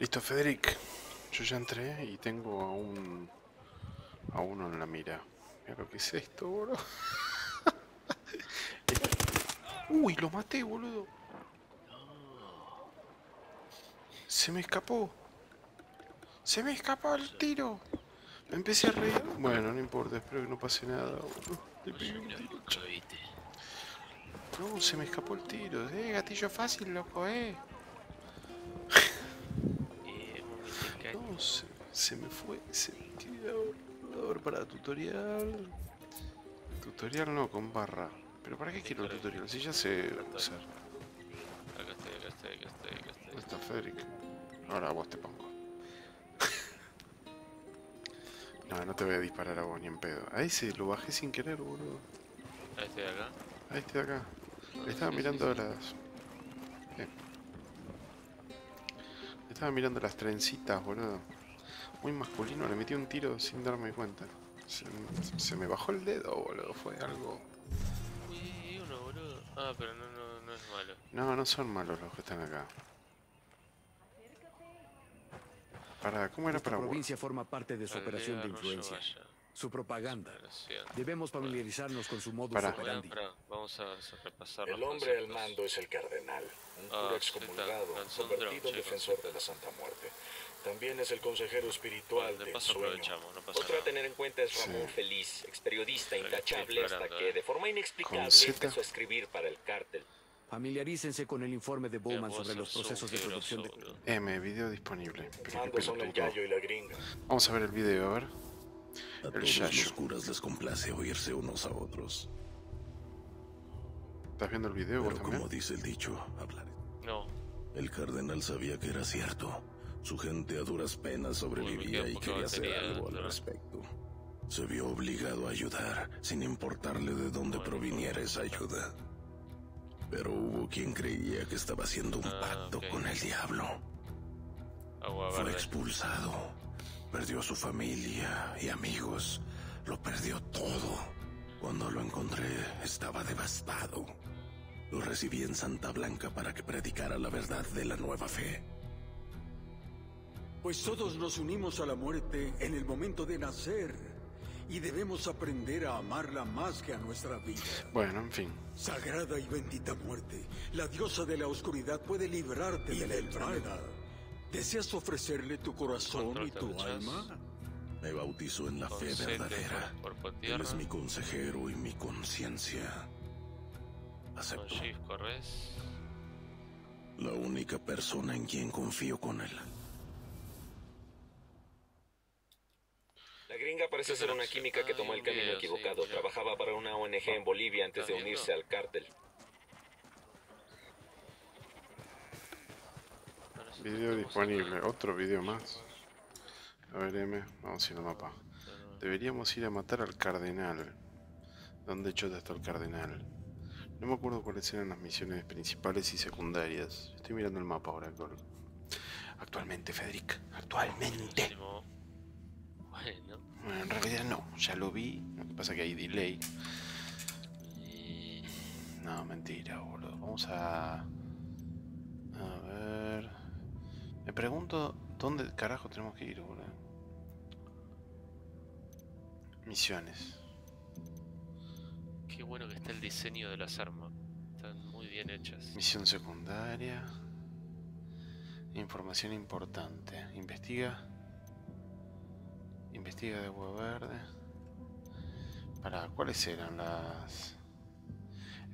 Listo, Federic. Yo ya entré y tengo a un... a uno en la mira. Mira lo que es esto, boludo. Uy, lo maté, boludo. Se me escapó. Se me escapó el tiro. Me empecé a reír. Bueno, no importa, espero que no pase nada, boludo. Le pegué un tiro. No, se me escapó el tiro. Eh, gatillo fácil, loco. Eh, No, se, se me fue. Se me quedó. A ver, para tutorial. Tutorial no, con barra. Pero ¿para qué quiero el tutorial? Si ya sé usar. Acá estoy, acá estoy, acá estoy, acá estoy. ¿Dónde está Federic? Ahora a vos te pongo. No, no te voy a disparar a vos ni en pedo. A ese lo bajé sin querer, boludo. Ahí estoy acá. A este de acá. Le estaba mirando las. Estaba mirando las trencitas, boludo. Muy masculino, le metí un tiro sin darme cuenta. Se, se me bajó el dedo, boludo. Fue algo. Uy, uno, boludo. Ah, pero no, no, no es malo. No, no son malos los que están acá. Para, ¿cómo era Nuestra para vos? provincia forma parte de su Aldea operación de influencia, Valla. Su propaganda. Debemos familiarizarnos con su modus. Pará, operandi. Vamos a repasar El hombre al mando es el cardenal, un Ah, cura sí, excomulgado, está convertido chicos, defensor está. de la Santa Muerte. También es el consejero espiritual De del paso sueño. aprovechamos, no pasa Otro a nada. tener en cuenta es Ramón Sí. Feliz, ex periodista intachable hasta que eh. de forma inexplicable empezó a escribir para el cártel. Familiarícense con el informe de Bowman sobre los procesos de producción de... M, video disponible. Pero son el gallo y la gringa. Vamos a ver el video, a ver. A El todos los curas les complace oírse unos a otros. ¿Estás viendo el video Pero también? como dice el dicho, hablar. No, El cardenal sabía que era cierto. Su gente a duras penas sobrevivía y quería hacer algo al respecto. Se vio obligado a ayudar, sin importarle de dónde Bueno, proviniera esa ayuda. Pero hubo quien creía que estaba haciendo un Ah, pacto ok. con el diablo. agua Fue verde. expulsado. Perdió su familia y amigos. Lo perdió todo. Cuando lo encontré, estaba devastado. Lo recibí en Santa Blanca para que predicara la verdad de la nueva fe. Pues todos nos unimos a la muerte en el momento de nacer y debemos aprender a amarla más que a nuestra vida. Bueno, en fin. Sagrada y bendita muerte, la diosa de la oscuridad puede librarte de la enfermedad. ¿Deseas ofrecerle tu corazón y tu luchas. alma? Me bautizó en la fe verdadera. Él es mi consejero y mi conciencia. Con Acepto. shift corres. La única persona en quien confío con él. La gringa parece ¿Qué ser una química que tomó el camino equivocado. Trabajaba para una ONG en Bolivia antes de unirse al cártel. Ahora sí Video disponible. Otro video más. A ver, M. Vamos a ir al mapa. Deberíamos ir a matar al cardenal. ¿Dónde chota está el cardenal? No me acuerdo cuáles eran las misiones principales y secundarias. Estoy mirando el mapa ahora. Col. Actualmente, Federic. Actualmente. Bueno. Bueno, en realidad no. Ya lo vi. Lo que pasa es que hay delay. No, mentira, boludo. Vamos a... A ver... Me pregunto dónde carajo tenemos que ir, boludo. Misiones. Qué bueno que está el diseño de las armas. Están muy bien hechas. Misión secundaria. Información importante. Investiga. Investiga de agua verde. Para, ¿cuáles eran las...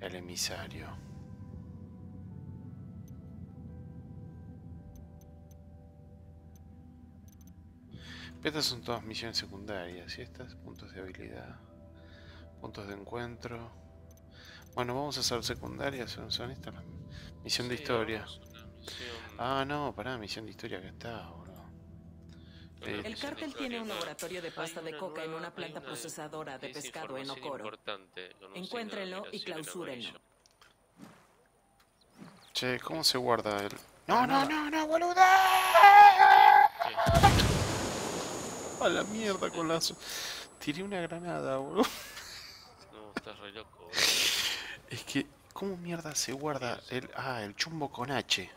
El emisario. Estas son todas misiones secundarias y estas puntos de habilidad, puntos de encuentro. Bueno, vamos a hacer secundarias, son, son estas las- misión de historia. hagamos una misión- Ah, no, pará, misión de historia que está, bro. una el cártel tiene un laboratorio de pasta de coca en una planta una procesadora de pescado en de Encuéntrenlo y clausúrenlo. Che, ¿cómo se guarda el...? No, no, no, no, boludo. A la mierda con la... su- Tiré una granada, boludo. No, estás re loco. boludo. Es que, ¿cómo mierda se guarda el... Ah, el chumbo con H.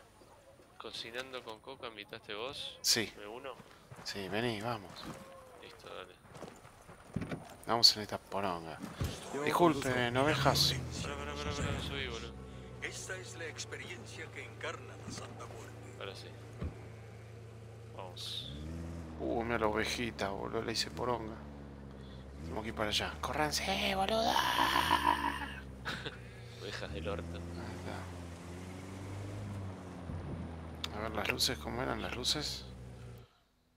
Cocinando con coca, invitaste vos. Sí, ¿Me uno? sí, vení, vamos. Listo, dale. Vamos en esta poronga. Disculpen, ovejas. Pará, pará, pará, pará, no subí, boludo. Esta es la experiencia que encarna la Santa Muerte. Ahora sí. Vamos. Uh, mira la ovejita, boludo, le hice poronga. Tenemos que ir para allá. ¡Córranse, boluda! Ovejas del orto. Ahí está. A ver, las luces, ¿cómo eran las luces?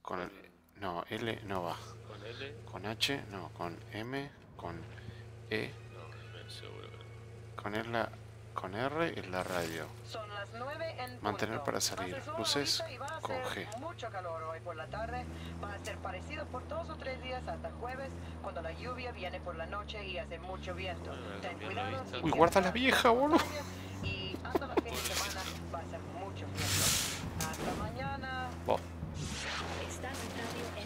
Con el... No, L no va. Con L, Con H, no, con M, con E, no, seguro con R, la- con R es la radio. Son las 9 en Mantener para salir. Luces con G. Mucho calor hoy por la tarde. Va a ser parecido por dos o tres días hasta jueves, cuando la lluvia viene por la noche y hace mucho viento. Bueno, Ten cambiar la cuidado vista. si Uy, guarda la las vieja, boludo. Y hasta la fin de semana va a ser mucho viento. Hasta mañana. Bo,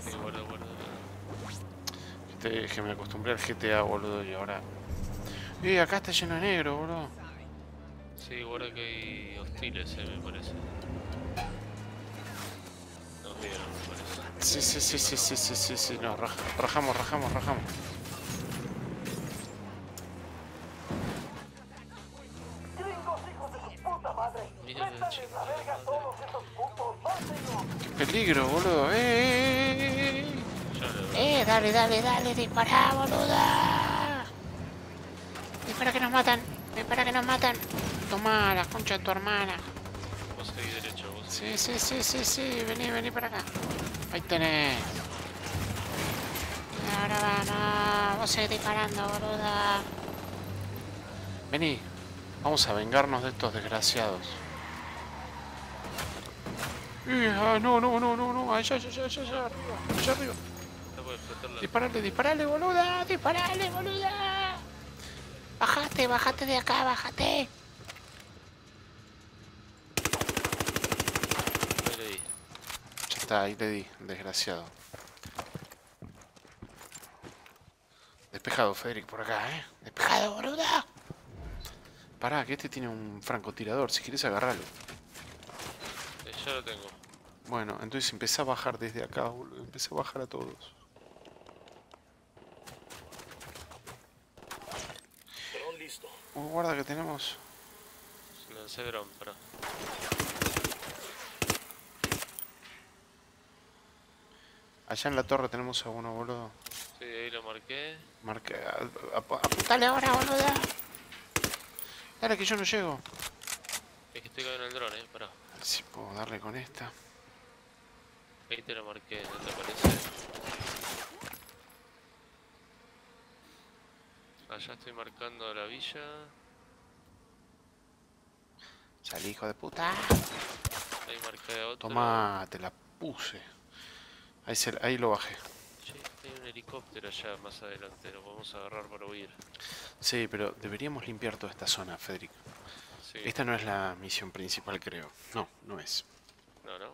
Sí, guarda, guarda. este, que me acostumbré al GTA, boludo, y ahora... Eh, acá está lleno de negro, boludo. Sí, guarda que hay hostiles, eh, me parece. Nos vieron, me parece. Sí, sí, sí, sí, sí, sí, sí, sí, no, raj- rajamos, rajamos, rajamos. ¡Qué peligro, boludo! ¡Eh, eh, eh, eh! Lo Eh, dale, dale, dale, dispara, boluda. Dispara que nos matan. Dispara que nos matan. Toma la concha de tu hermana. Vos seguís derecho, vos Sí, sí, sí, sí, sí. Vení, vení para acá. Ahí tenés. Ahora vamos. Vos seguís disparando, boluda. Vení, vamos a vengarnos de estos desgraciados. Eh, ah, no, no, no, no, no, allá, allá, allá, allá, allá arriba, allá arriba. Disparale, disparale, boluda, disparale, boluda. Bájate, bájate de acá, bájate. Ahí le di. Ya está, ahí le di, desgraciado. Despejado, Federic, por acá, eh. Despejado, boluda. Pará, que este tiene un francotirador, si quieres agarrarlo. Eh, ya lo tengo. Bueno, entonces empecé a bajar desde acá, boludo. Empecé a bajar a todos. Uh, guarda que tenemos. Lancé dron, pará. Allá en la torre tenemos a uno, boludo. Sí, ahí lo marqué. Marca. a- a- a- Dale ahora, boluda. Dale que yo no llego. Es que estoy con el dron, eh, pará. A ver si puedo darle con esta. Ahí te lo marqué, ¿no te parece? Allá estoy marcando la villa. Salí, hijo de puta. Ahí marqué a otro. Toma, te la puse. Ahí, se, ahí lo bajé. Che, hay un helicóptero allá más adelante, lo podemos agarrar para huir. Sí, pero deberíamos limpiar toda esta zona, Federico. Sí. Esta no es la misión principal, creo. No, no es. No, no.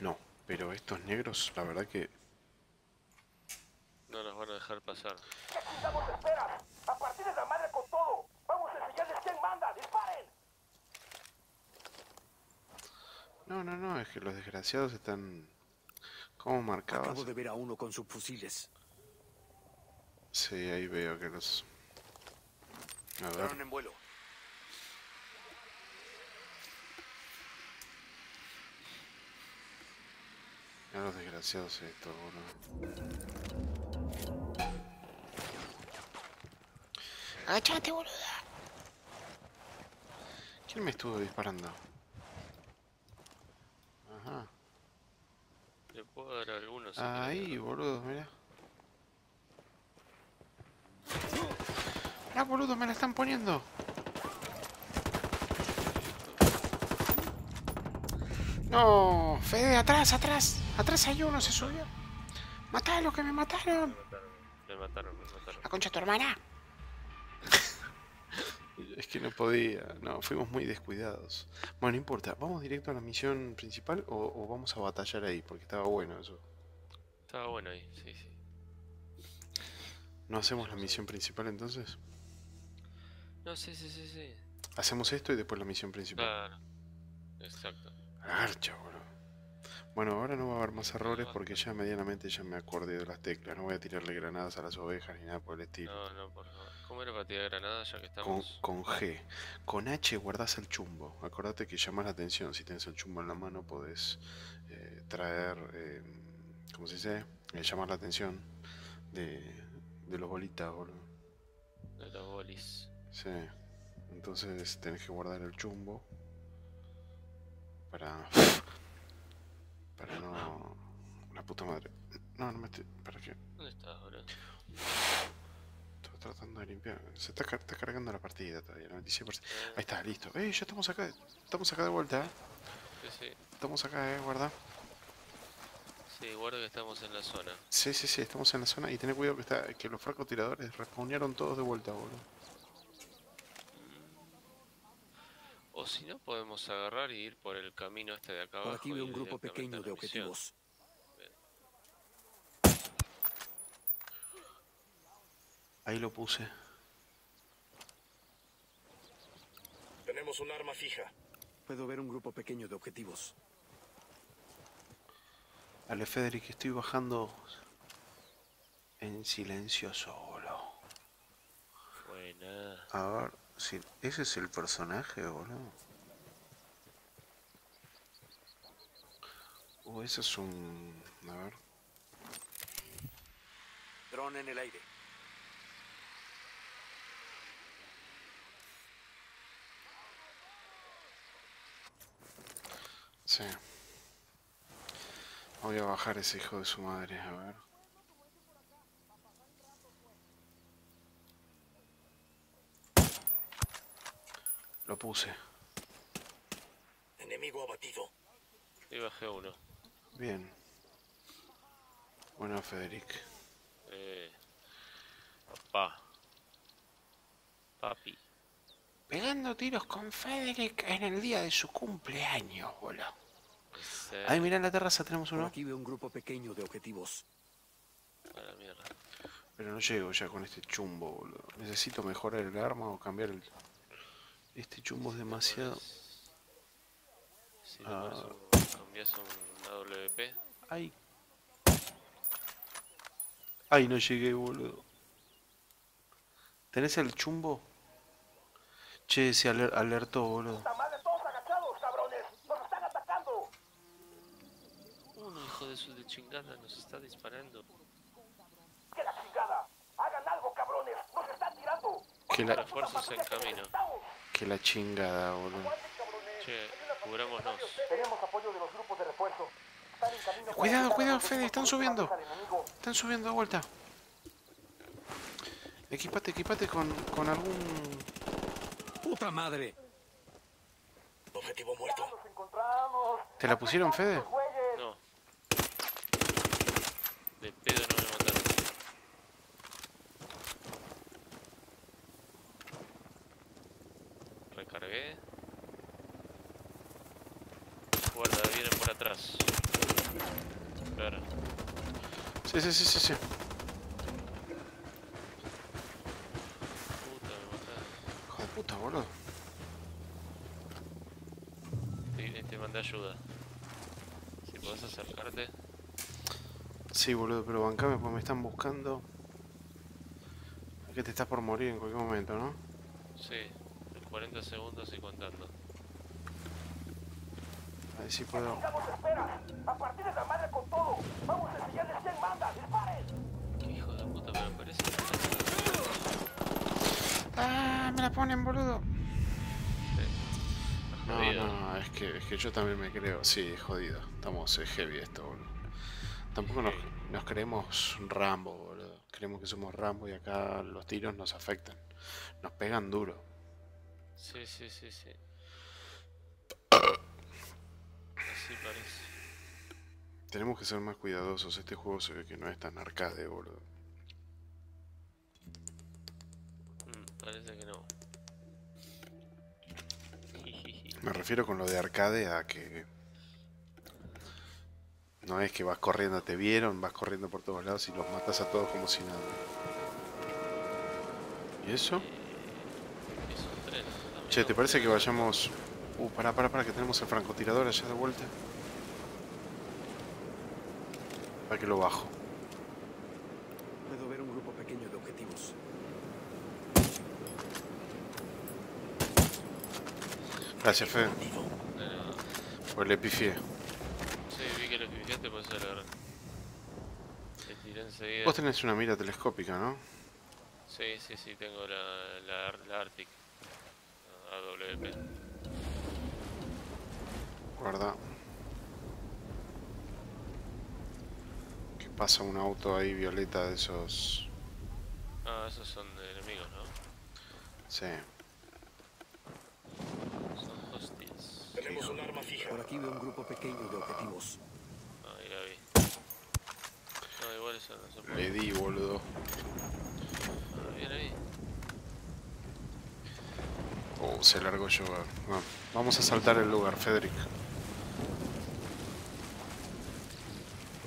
No, pero estos negros, la verdad que... No nos van a dejar pasar. No, no, no, es que los desgraciados están... ¿Cómo marcados? Acabo de ver a uno con sus fusiles. Sí, ahí veo que los... A ver, en vuelo. mira los desgraciados estos, boludo. Agachate, boluda. ¿Quién me estuvo disparando? Ajá. Le puedo dar algunos. Ahí, boludo, mira. Ah, boludo, me la están poniendo. No, Fede, atrás, atrás. Atrás hay uno, se subió. Matalo, que me mataron. Me mataron, me mataron. La concha de tu hermana. Es que no podía, no, fuimos muy descuidados. Bueno, no importa, ¿vamos directo a la misión principal o, o vamos a batallar ahí? Porque estaba bueno eso. Estaba bueno ahí, sí, sí. ¿No hacemos la misión principal entonces? No, sí, sí, sí, sí. Hacemos esto y después la misión principal. Claro. Exacto. Garcha, boludo. Bueno, ahora no va a haber más errores porque ya medianamente ya me acordé de las teclas. No voy a tirarle granadas a las ovejas ni nada por el estilo. No, no, por favor. ¿Cómo era para tirar granada ya que Con, estamos? con G. Con H guardas el chumbo. Acordate que llamas la atención. Si tienes el chumbo en la mano, podés eh, traer. Eh, ¿Cómo se dice? Eh, llamar la atención de, de los bolitas, boludo. De los bolis. Sí. Entonces tenés que guardar el chumbo. Para. Para no. La puta madre. No, no me estoy. ¿Para qué? ¿Dónde estás, boludo? Tratando de limpiar. Se está, car- está cargando la partida todavía, 96%. Ahí está, listo. ¡Eh! Ya estamos acá. Estamos acá de vuelta, ¿eh? sí, sí. Estamos acá, ¿eh? Guarda. Sí, guarda que estamos en la zona. Sí, sí, sí, estamos en la zona. Y ten cuidado que, está, que los francotiradores respawnearon todos de vuelta, boludo. O si no, podemos agarrar y ir por el camino este de acá Por abajo. aquí veo un grupo pequeño de objetivos. Ahí lo puse. Tenemos un arma fija. Puedo ver un grupo pequeño de objetivos. Ale Federic, estoy bajando en silencio solo. Buena. A ver, si ese es el personaje, boludo. O ese es un. A ver. Dron en el aire. Sí. Voy a bajar ese hijo de su madre, a ver. Lo puse. Enemigo abatido. Y bajé uno. Bien. Bueno, Federic. Eh. Papá. Papi. Pegando tiros con Federic en el día de su cumpleaños, boludo. Ese- Ahí, mirá en la terraza tenemos Por uno. aquí veo un grupo pequeño de objetivos. A la mierda. Pero no llego ya con este chumbo, boludo. Necesito mejorar el arma o cambiar el... Este chumbo es demasiado... Si Ah. un, cambias un AWP. Ay. Ay, no llegué, boludo. ¿Tenés el chumbo? Che, se aler- alertó, boludo. Uno, hijo de su de chingada, nos está disparando. Que la, Refuerzos en camino. que la chingada, boludo. Che, cubrámonos. Cuidado, cuidado, Fede, están subiendo. Están subiendo de vuelta. Equipate, equipate con, con algún... ¡Puta madre! Objetivo muerto. ¿Te la pusieron, Fede? De pedo no me mataron. Recargué. Guarda, vienen por atrás. Claro. Sí, sí, sí, sí, sí. Puta, me mataron. Hijo de puta, boludo. Te, te mandé ayuda. Si podés acercarte. Sí, boludo, pero bancame porque me están buscando. Es que te estás por morir en cualquier momento, ¿no? Sí, en 40 segundos y contando. A ver si puedo. Qué hijo de puta me parece. ¡Ah! Me la ponen, boludo. No, no, es que, es que yo también me creo. Sí, es jodido. Estamos es heavy esto, boludo. Tampoco nos, nos creemos Rambo, boludo. Creemos que somos Rambo y acá los tiros nos afectan. Nos pegan duro. Sí, sí, sí, sí. Así parece. Tenemos que ser más cuidadosos. Este juego se ve que no es tan arcade, boludo. Mm, parece que no. Me refiero con lo de arcade a que no es que vas corriendo, te vieron, vas corriendo por todos lados y los matas a todos como si nada. ¿Y eso? También Che, ¿te parece que vayamos Uh, pará, pará, pará, que tenemos el francotirador allá de vuelta. Para que lo bajo. Puedo ver un grupo pequeño de objetivos. Gracias, Fede. Pues le pifié. Sí, vi que lo pifiaste, por eso lo agarré. Le tiré enseguida. Vos tenés una mira telescópica, ¿no? Sí, sí, sí, tengo la, la, Ar- la Arctic. La AWP. Guarda. Que pasa un auto ahí violeta de esos. Ah, esos son de enemigos, ¿no? Sí. Son hostiles. Tenemos un arma fija. Por aquí veo un grupo pequeño de objetivos. No, igual eso no se puede. Le di, boludo. Ah, bien ahí. Oh, se largó yo. No. Vamos a saltar el lugar, Federic.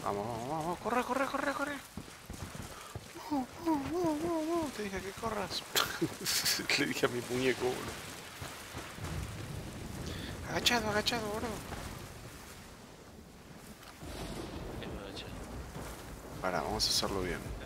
Vamos, vamos, vamos. Corre, corre, corre, corre. Uh, uh, uh, uh, uh, Te dije que corras. Le dije a mi muñeco, boludo. Agachado, agachado, boludo. Es una hacha. Para, vamos a hacerlo bien.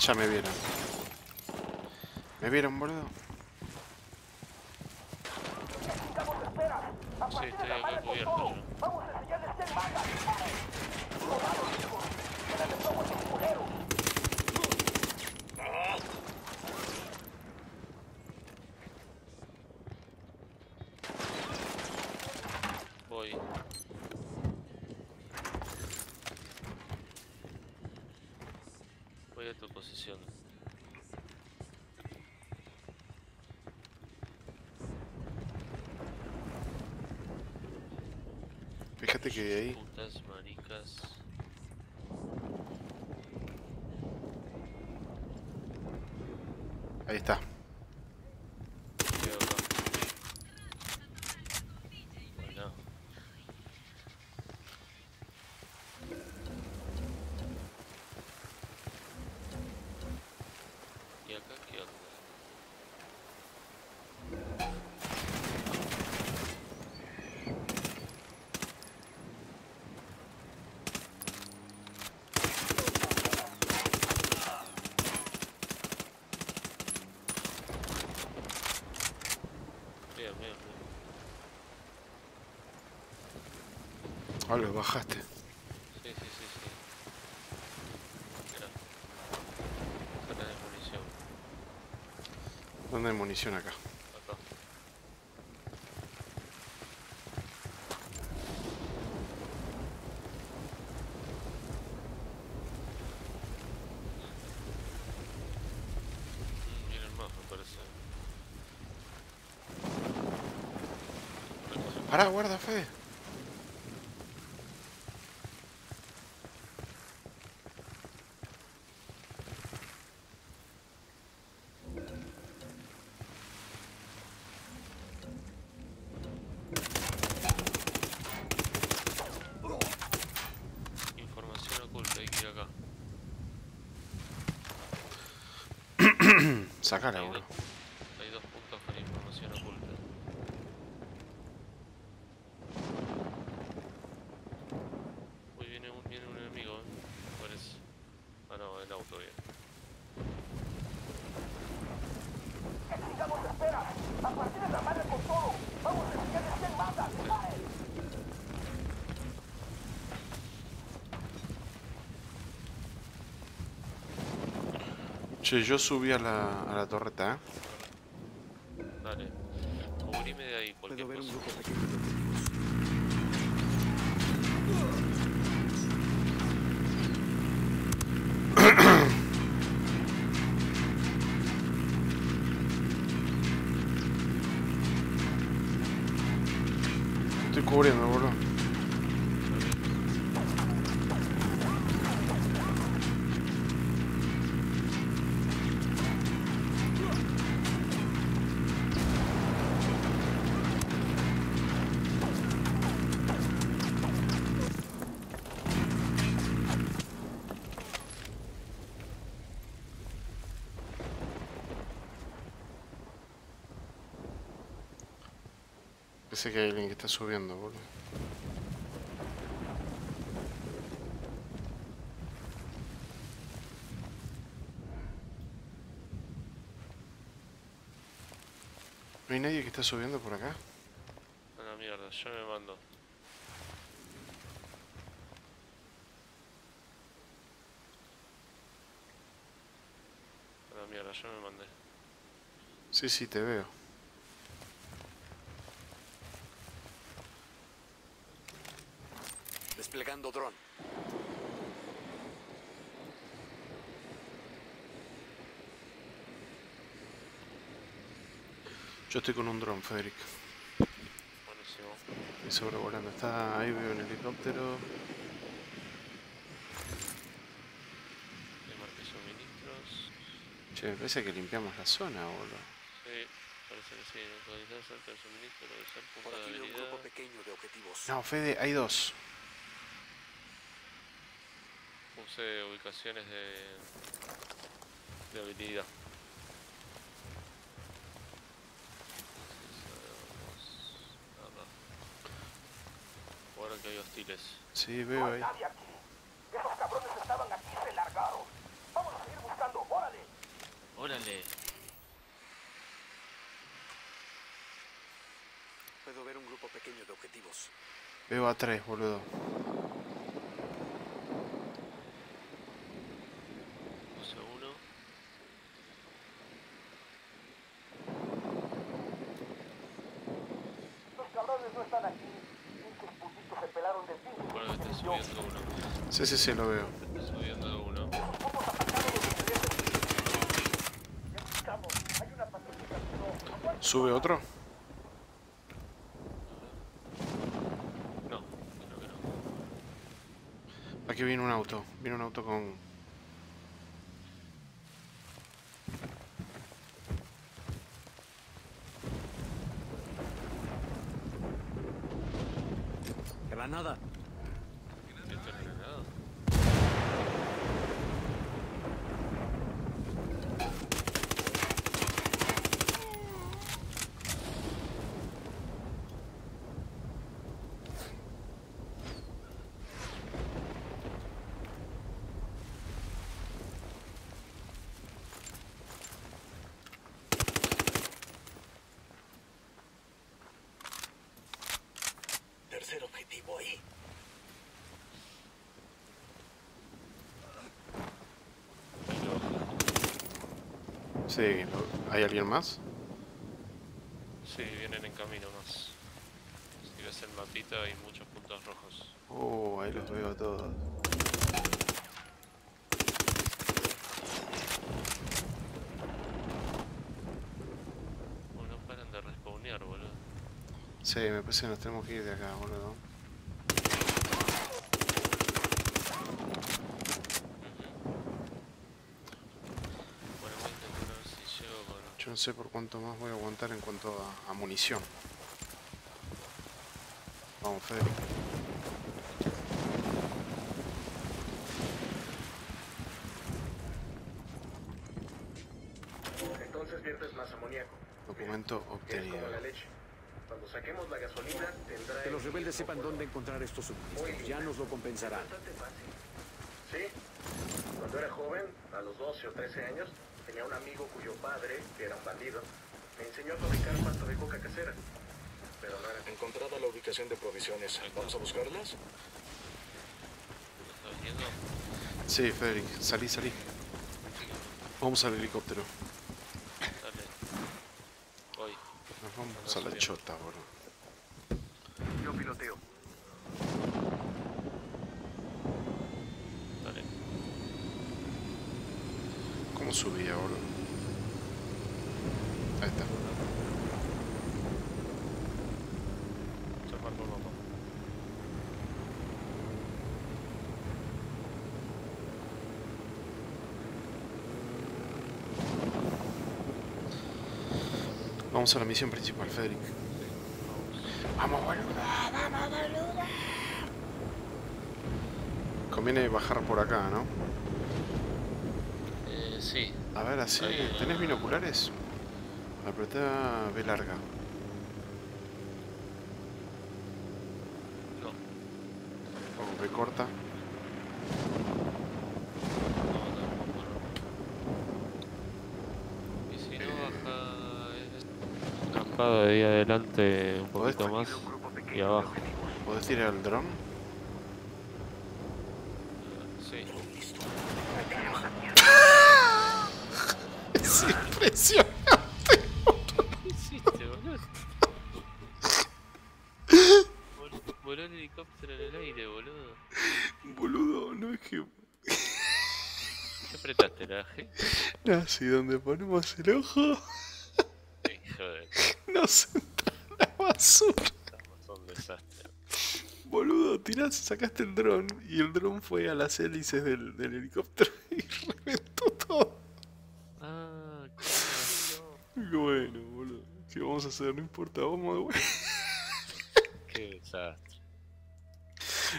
Ya me vieron. ¿Me vieron, boludo? Sí, estoy acá cubierto yo. Voy. Voy a tu posición. Fíjate que ahí. Putas maricas. Ahí está. Quedo acá. Bueno. ¿Y acá qué onda? Bien, bien, bien. Ah, lo bajaste. Sí, sí, sí, sí. Mira. Acá tenés munición. ¿Dónde hay munición acá? Acá. Vienen más, me parece. Pará, guarda, Fede. Sacanagem. Che, yo subí a la, a la torreta, ¿eh? Dale. Cubrime de ahí, cualquier Puedo cosa. Ver un grupo Estoy cubriendo, boludo. Parece que hay alguien que está subiendo, boludo. ¿No hay nadie que está subiendo por acá? A la mierda, yo me mando. A la mierda, yo me mandé. Sí, sí, te veo. Desplegando dron. Yo estoy con un dron, Federic. Buenísimo. Y sobrevolando. Está ahí, veo el helicóptero. Le marqué suministros. Che, me parece que limpiamos la zona, boludo. Sí, parece que sí. Localizar cerca del suministro, localizar punto de aquí veo un grupo habilidad. pequeño de objetivos. No, Fede, hay dos. Puse ubicaciones de, de habilidad. Nada. Ahora que hay hostiles. Sí, veo ahí. ¡Órale! Puedo ver un grupo pequeño de objetivos. Veo a tres, boludo. Puse uno. Bueno, que está subiendo uno. Sí, sí, sí, lo veo. Está subiendo uno. ¿Sube otro? No, creo que no. Aquí viene un auto. Viene un auto con... Granada. ¿Esto es granada? Tercer objetivo ahí. Sí, ¿hay alguien más? Sí, vienen en camino más. Si ves el mapita hay muchos puntos rojos. Oh, ahí los veo a todos. Oh, no paran de respawnear, boludo. Sí, me parece que nos tenemos que ir de acá, boludo. Bueno, voy a intentar ver si llego con... Yo no sé por cuánto más voy a aguantar en cuanto a, a munición. Vamos, Fede. Entonces viertes más amoníaco. Documento Es como obtenido. la leche. Cuando saquemos la gasolina, tendrá. Que los rebeldes sepan color. dónde encontrar estos suministros. Ya nos lo compensarán. Bastante fácil. Sí. Cuando era joven, a los 12 o 13 años, tenía un amigo cuyo padre, que era un bandido, me enseñó a fabricar pasta de coca casera. Pero no era Encontrada la ubicación de provisiones. ¿Vamos a buscarlas? ¿Lo estás viendo? Sí, Federic, salí, salí. Vamos al helicóptero. Dale. Voy. Nos vamos a la chota, boludo. Yo piloteo. subí ahora. Ahí está. Vamos a la misión principal, Federic. Vamos, boluda, vamos, boluda. Conviene bajar por acá, ¿no? Eh, sí. A ver, así. ¿Tenés binoculares? Apretá B larga. No, O B corta. no, tampoco. no. Y si no, baja. es- Bajada de ahí adelante un ¿Podés poquito más y abajo. ¿Podés tirar el dron? Sí. Es impresionante. ¿Qué hiciste, boludo? Vol- Voló el helicóptero en el aire, boludo. Boludo, no es que. ¿Qué apretaste la G? Así donde ponemos el ojo, Hijo de nos entra la basura. estamos un desastre. Boludo, tirás, sacaste el dron y el dron fue a las hélices del, del helicóptero y reventó todo. Ah, claro, bueno, boludo, ¿qué vamos a hacer? No importa, vamos de vuelta. Qué desastre.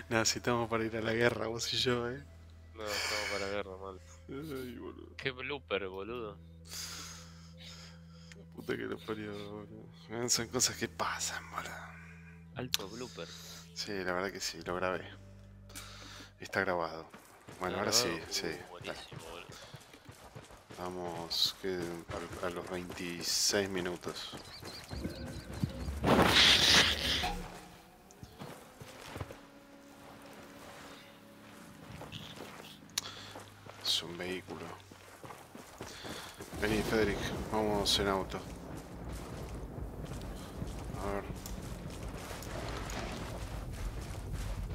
Nada, si estamos para ir a la guerra, vos y yo, eh. Ay, boludo. Qué blooper, boludo. La puta que lo parió, boludo. Son cosas que pasan, boludo. Alto blooper. Sí, la verdad que sí, lo grabé. Está grabado. Bueno, ahora sí, Grabado, sí. uh, Buenísimo, boludo. Vamos a, a los 26 minutos. Es un vehículo. Vení, Federic, vamos en auto. A ver.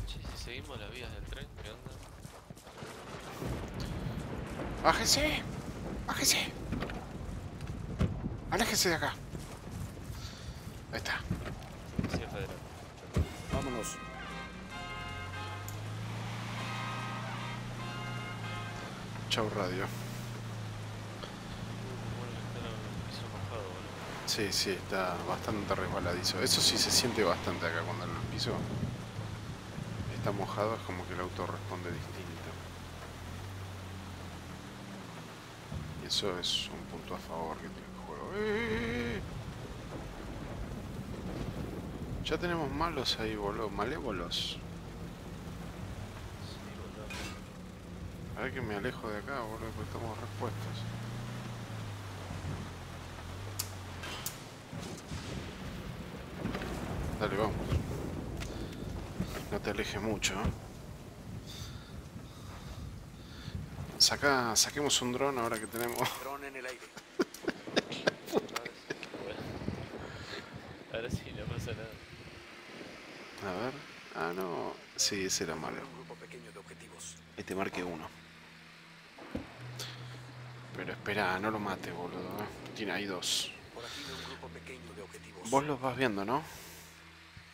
Che, si seguimos las vías del tren, ¿qué onda? ¡Bájese! ¡Bájese! ¡Aléjese de acá! Ahí está. Federal. Vámonos. Chau radio. Bueno, está el piso mojado, boludo. Sí, sí, está bastante resbaladizo. Eso sí se siente bastante acá cuando el piso está mojado, es como que el auto responde distinto. Y eso es un punto a favor que tiene el juego. ¡Eh! Ya tenemos malos ahí, boludo, malévolos. Sí, boludo. A ver que me alejo de acá, boludo, porque estamos respuestos. Dale, vamos. Alejes mucho, ¿eh? Saca, saquemos un dron ahora que tenemos. Dron en el aire. Ahora sí, no pasa nada. A ver. Ah, no. Sí, ese era malo. Este marque uno. Pero espera, no lo mate, boludo. ¿eh? Tiene ahí dos. Vos los vas viendo, ¿no?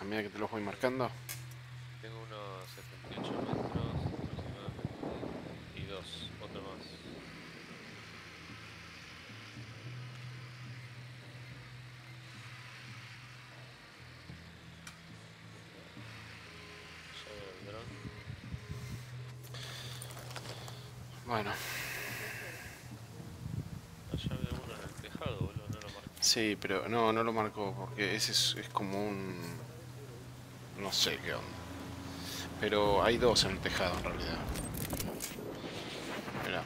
A medida que te los voy marcando. Tengo unos 78 metros aproximadamente. Y dos, otro más. Ya veo el dron. Bueno, Allá veo uno en el tejado, boludo, no lo marco. sí, pero no, no lo marcó porque ese es, es como un... No sé qué onda. Pero hay dos en el tejado en realidad. Mira.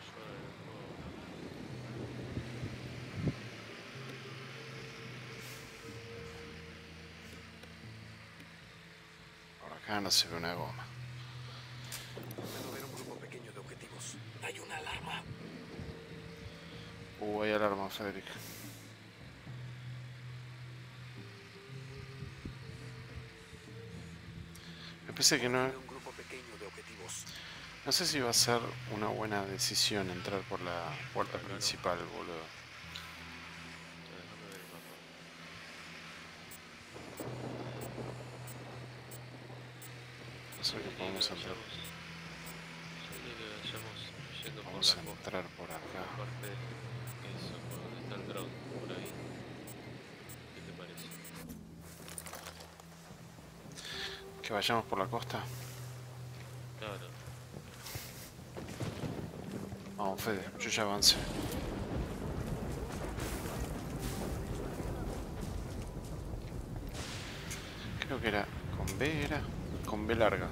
Yo veo- Por acá no se ve una goma. Puedo alarma. Uh, hay alarma, Federic. Me parece que no... No sé si va a ser una buena decisión entrar por la puerta principal, boludo. Déjame ver el mapa. No sé que podemos entrar. Yo diría que Vamos a la costa. entrar por acá. Aparte de eso, por donde está el drone, por ahí. ¿Qué te parece? Que vayamos por la costa. Claro. Vamos, Fede, yo ya avancé. Creo que era con B, era con B larga.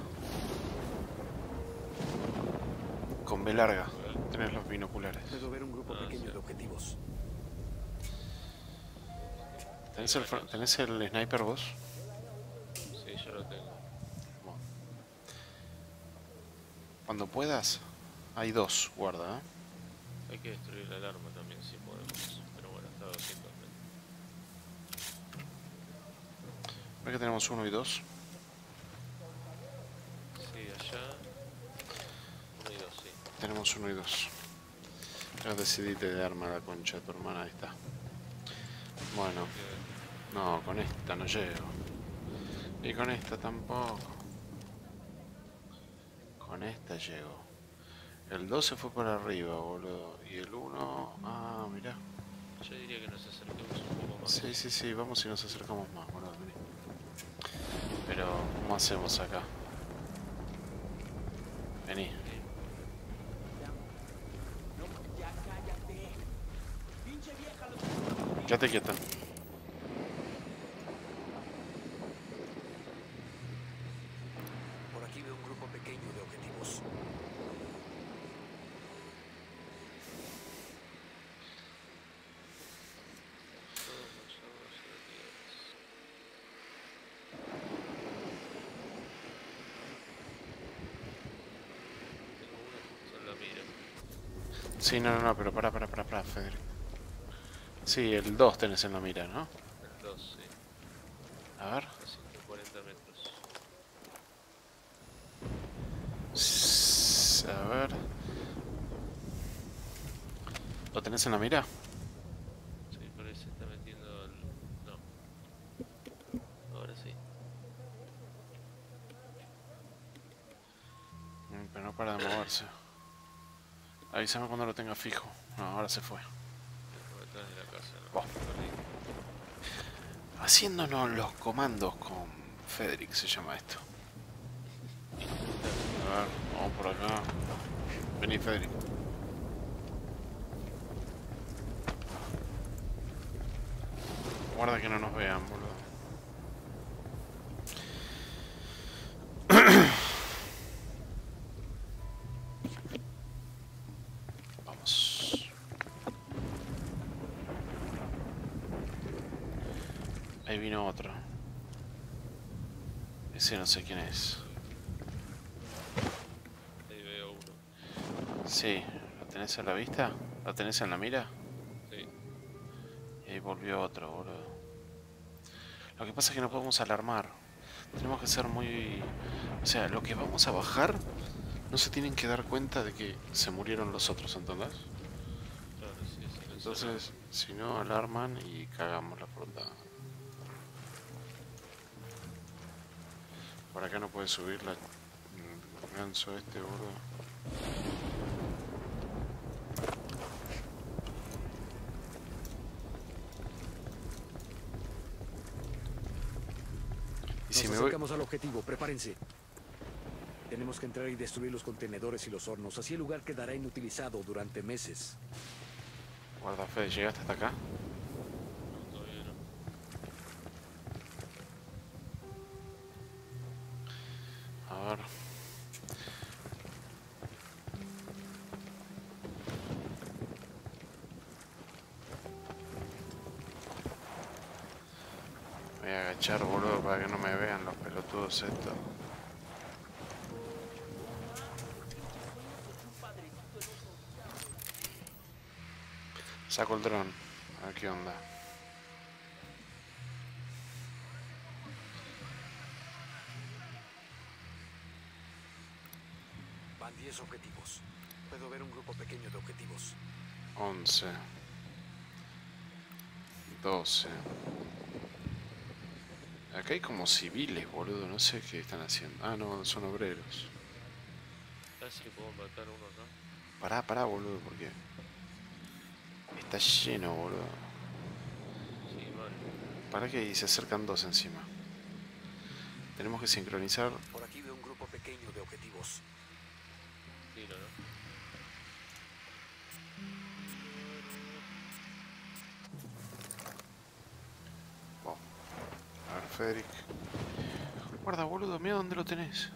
Con B larga. Tenés los binoculares. Puedo ver un grupo Ah, pequeño sí. de objetivos. ¿Tenés el, fr- ¿Tenés el sniper vos? Sí, yo lo tengo. Bueno. Cuando puedas, hay dos, guarda, ¿eh? Hay que destruir la alarma también si podemos. Pero bueno, estaba haciendo. ¿Ves que tenemos uno y dos? Sí, allá. Uno y dos, sí. Tenemos uno y dos. Ya decidiste de arma la concha de tu hermana, ahí está. Bueno, no, con esta no llego. Y con esta tampoco. Con esta llego. El 2 se fue por arriba, boludo. Y el 1... Ah, mirá. Yo diría que nos acerquemos un poco más. Sí, sí, sí, vamos y nos acercamos más, boludo. vení. Pero, ¿cómo hacemos acá? Vení. Quédate quieto. Por aquí veo un grupo pequeño de objetivos. Tengo uno justo en la mira. Sí, no, no, no, pero para, para, para, para, Federico. Sí, el 2 tenés en la mira, ¿no? El 2, sí. A ver. A 140 metros. S- A ver. ¿Lo tenés en la mira? Avísame cuando lo tenga fijo. No, ahora se fue. Oh. Haciéndonos los comandos con Federic se llama esto. A ver, vamos por acá. Vení, Federic. Guarda que no nos vean, boludo. Ahí vino otro. Ese no sé quién es. Ahí veo uno. Sí, ¿lo tenés en la vista? ¿Lo tenés en la mira? Sí. Y ahí volvió otro, boludo. Lo que pasa es que no podemos alarmar. Tenemos que ser muy... O sea, lo que vamos a bajar no se tienen que dar cuenta de que se murieron los otros, ¿entendés? Claro, sí, sí. Entonces, si no, alarman y cagamos la fruta. Por acá no puede subir la... el ganso este, boludo. Y Nos si me voy... acercamos al objetivo, prepárense. Tenemos que entrar y destruir los contenedores y los hornos. Así el lugar quedará inutilizado durante meses. Guarda, Fede, ¿llegaste hasta acá? Estos. Saco el dron. A ver qué onda. Van 10 objetivos. Puedo ver un grupo pequeño de objetivos. 11 12 Acá hay como civiles, boludo, no sé qué están haciendo. Ah, no, son obreros. A ver si le puedo matar uno acá. Pará, pará, boludo, porque... Está lleno, boludo. Sí, mal. Para que ahí se acercan dos encima. Tenemos que sincronizar. Federic. Guarda, boludo, mira dónde lo tenés.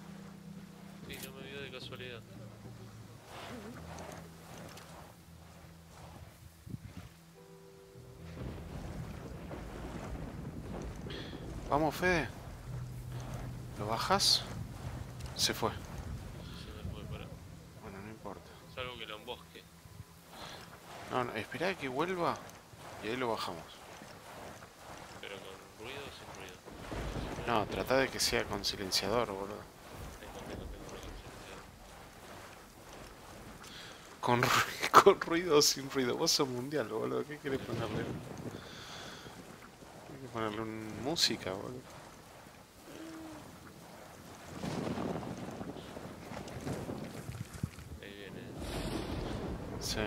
Sí, no me vio de casualidad. Vamos, Fede. ¿Lo bajas? Se fue. Se me fue para. Bueno, no importa. Salvo que lo embosque. No, no, esperá que vuelva y ahí lo bajamos. Pero con ruido o sin ruido. No, trata de que sea con silenciador, boludo. Con, ru- con ruido o sin ruido. Vos sos mundial, boludo. ¿Qué querés ponerle? Hay que ponerle un música, boludo. Ahí viene. Sí.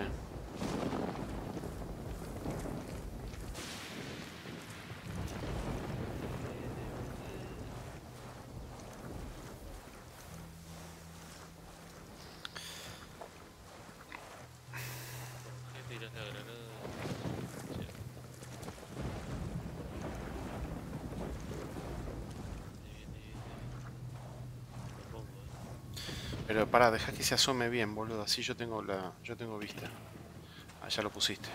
¿Qué tiras la granada? Sí. Ahí viene, ahí viene. Lo pongo, eh. Pero pará, deja que se asome bien, boludo. Así yo tengo yo tengo vista. Ah, ya lo pusiste.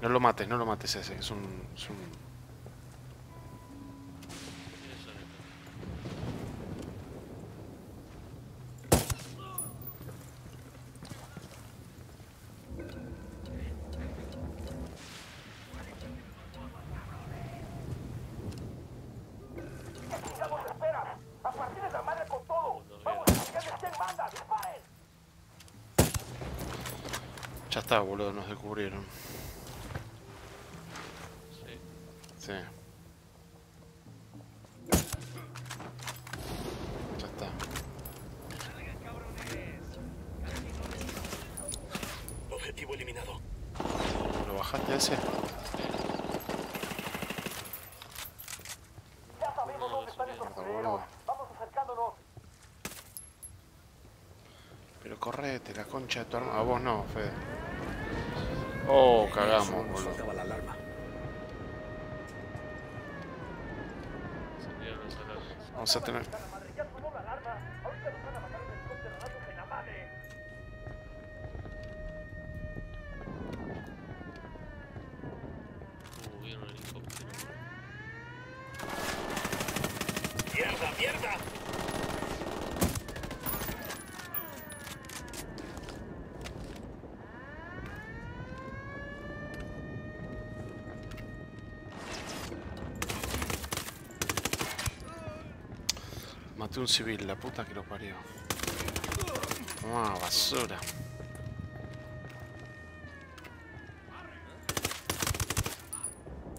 No lo mates, no lo mates ese. Es un... ¿Quiénes son estos? Ya está, boludo, nos descubrieron. Sí. Sí. Ya está. Objetivo eliminado. ¿Lo bajaste a ese? Uno de gasolina. Mierda, boludo. Pero correte, la concha de tu arma. A vos no, Fede. Oh, cagamos, boludo. la alarma. Vamos a tener. Un civil, la puta que lo parió. Ah, basura.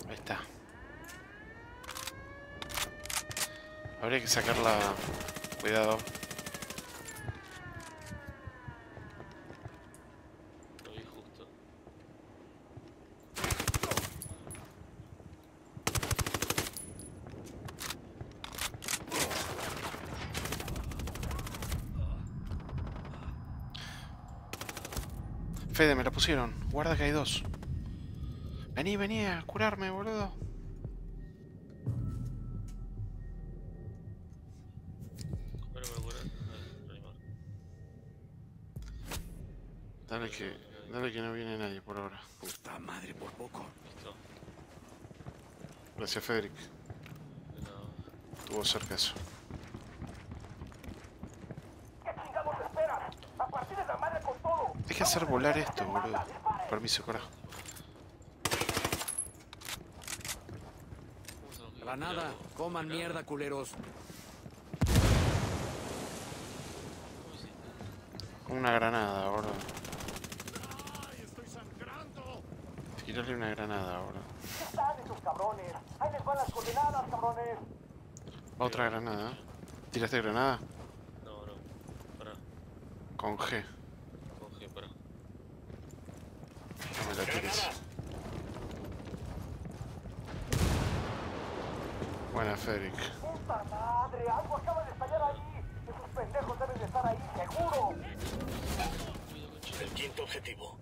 Ahí está. Habría que sacarla. Cuidado. Lo vi justo. Fede, me la pusieron. Guarda que hay dos. Vení, vení a curarme, boludo. Dale que, dale que no viene nadie por ahora. Puta madre, por poco. Listo. Gracias, Federic. No. Estuvo cerca eso. Hay que hacer volar esto, boludo. Permiso, carajo. Granada, coman mierda, culeros. Con una granada, boludo. Tirarle una granada, boludo. cabrones. Ahí les van las coordenadas, cabrones. Otra granada. ¿Tiraste granada? No, no. Pará. Con G. Coge, pará. No me la tires. Federic. ¡Puta madre! Algo acaba de estallar ahí. Esos pendejos deben de estar ahí, seguro. El quinto objetivo.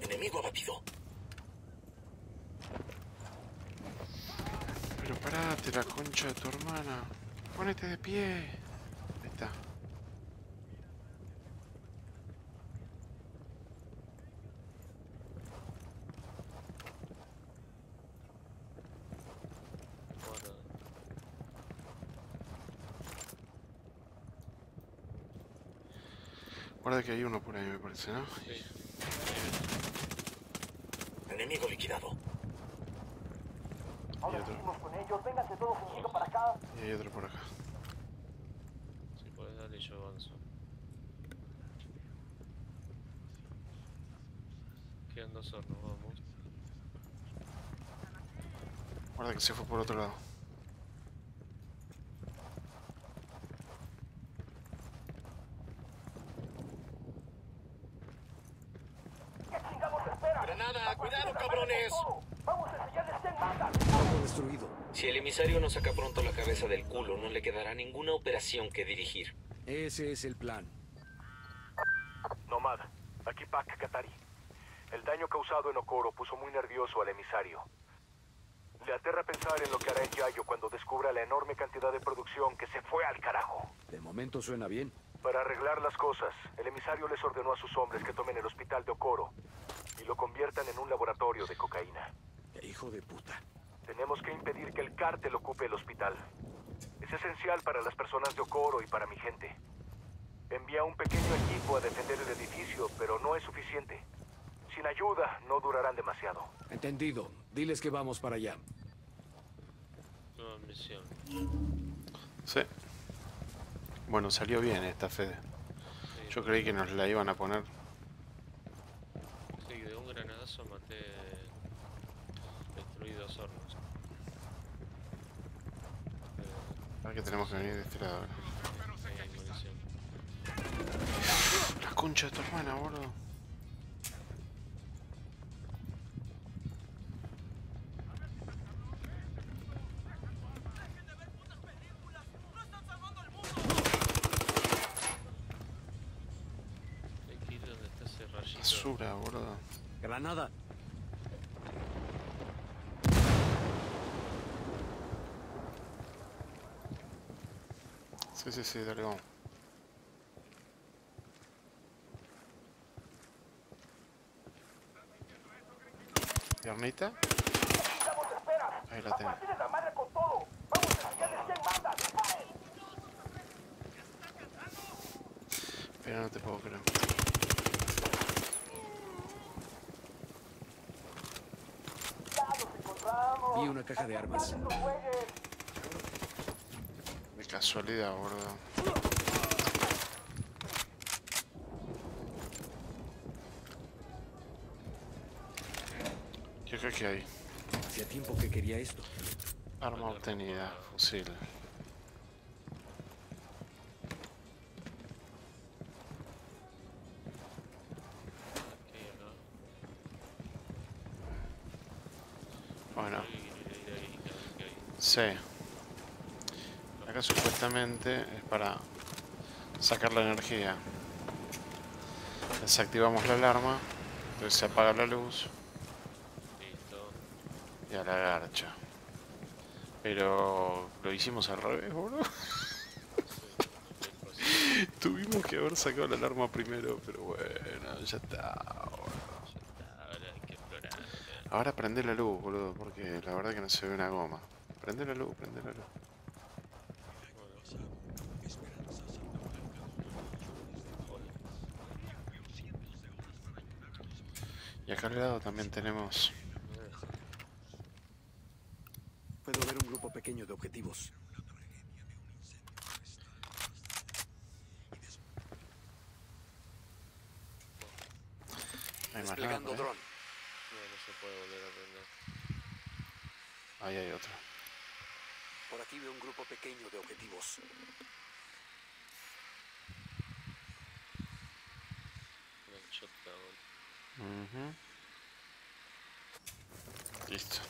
Enemigo abatido. Pero parate la concha de tu hermana. Ponete de pie. Ahí está. Guarda. Que hay uno por ahí, me parece, ¿no? Sí. Enemigo liquidado. Ahora otro. seguimos con ellos. Vénganse todos conmigo para acá. Y hay otro por acá. Si puedes darle yo avanzo. Quedan dos hornos, vamos. Guarda que se fue por otro lado. ¿Qué chingados esperan? Granada, cuidado, cabrones. Vamos a enseñarles quién manda. Todo destruido. Si el emisario no saca pronto la cabeza del culo, no le quedará ninguna operación que dirigir. Ese es el plan. Nomad, aquí Pac Katari. El daño causado en Okoro puso muy nervioso al emisario. Le aterra pensar en lo que hará el Yayo cuando descubra la enorme cantidad de producción que se fue al carajo. De momento suena bien. Para arreglar las cosas, el emisario les ordenó a sus hombres que tomen el hospital de Okoro y lo conviertan en un laboratorio de cocaína. ¡Qué hijo de puta! Tenemos que impedir que el cártel ocupe el hospital. Es esencial para las personas de Okoro y para mi gente. Envía un pequeño equipo a defender el edificio, pero no es suficiente. Sin ayuda, no durarán demasiado. Entendido. Diles que vamos para allá. Nueva misión. Sí. Bueno, salió bien esta Fede. Yo creí que nos la iban a poner. sí, de un granadazo maté. Destruí dos hornos. Eh, Ahora que tenemos que venir de este lado. La concha de tu hermana, boludo. Rayito. Basura, boludo. Granada. Sí, sí, sí, dale, vamos. ¿Piernita? Ahí la tengo. Pero no te puedo creer. Vi una caja de armas. Casualidad, boludo. ¿Qué creo que hay? Hacía tiempo que quería esto. Arma obtenida, fusil. Es para sacar la energía. Desactivamos la alarma, entonces se apaga la luz Listo. y a la garcha. Pero lo hicimos al revés, boludo. Tuvimos que haber sacado la alarma primero, pero bueno, ya está. boludo. Ahora hay que explorar. Ahora prende la luz, boludo, porque la verdad que no se ve una goma. Prende la luz, prende la luz. Y acá al lado también tenemos... Puedo ver un grupo pequeño de objetivos. Hay más nada dron. No, no se puede volver a prender. Ahí hay otro. Por aquí veo un grupo pequeño de objetivos. El Listo.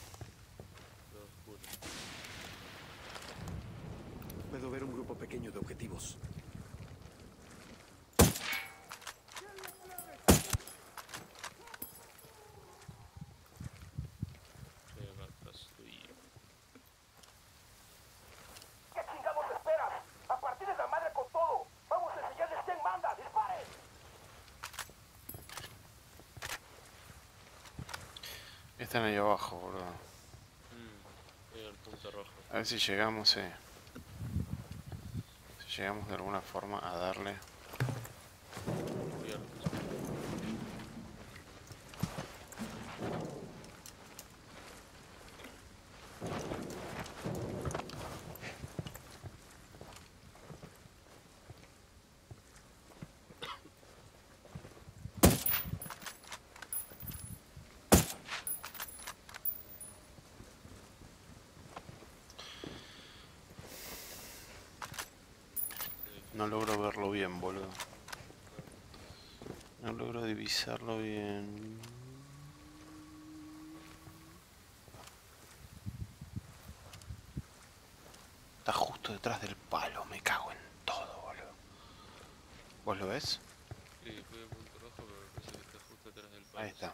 Puedo ver un grupo pequeño de objetivos. Estoy acá atrás tuyo. ¿Qué chingados esperas? A partir de la madre con todo. Vamos a enseñarles quién manda. ¡Disparen! Están ahí abajo, boludo. Mm, el punto rojo. A ver si llegamos, eh. Si llegamos de alguna forma a darle. No logro verlo bien, boludo. No logro divisarlo bien. Está justo detrás del palo, me cago en todo, boludo. ¿Vos lo ves? Sí, fui el punto rojo, pero me parece que está justo detrás del palo. Ahí está.